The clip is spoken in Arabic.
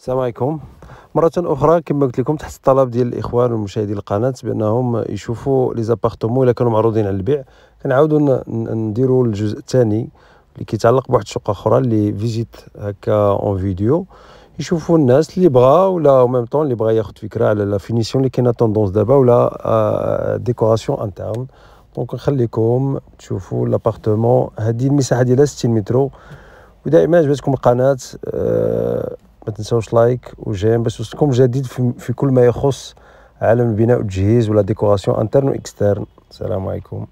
السلام عليكم. مرة أخرى كما قلت لكم تحت الطلب ديال الإخوان والمشاهدين القناة بأنهم يشوفوا les appartements إلا كانوا معروضين على البيع. كنعاودوا نديروا الجزء الثاني اللي كيتعلق بواحد الشقة أخرى la visite هكا en vidéo يشوفوا الناس اللي بغا ولا même temps اللي بغا ياخذ فكرة على la finition اللي كاينة tendance دابا و la décoration interne donc نخليكم تشوفوا l'appartement هذه المساحة ديالها 60 متر. ودائما عجبتكم القناة آه ما تنساوش لايك و j'aime باش يوصلكم جديد في, في كل ما يخص عالم البناء والتجهيز و la décoration interne و externe السلام عليكم.